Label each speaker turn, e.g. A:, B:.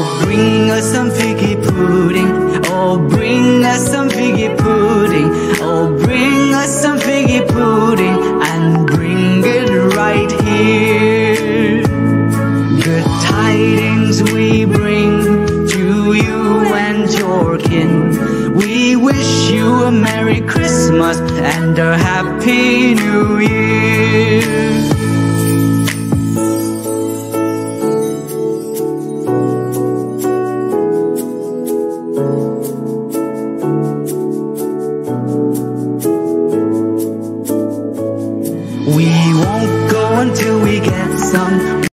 A: Oh, bring us some figgy pudding. Oh, bring us some figgy pudding. Oh, bring us some figgy pudding and bring it right here. Good tidings we bring to you and your kin. We wish you a Merry Christmas and a Happy New Year. We won't go until we get some.